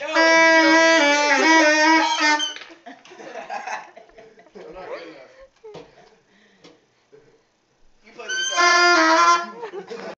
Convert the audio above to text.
no. no, no.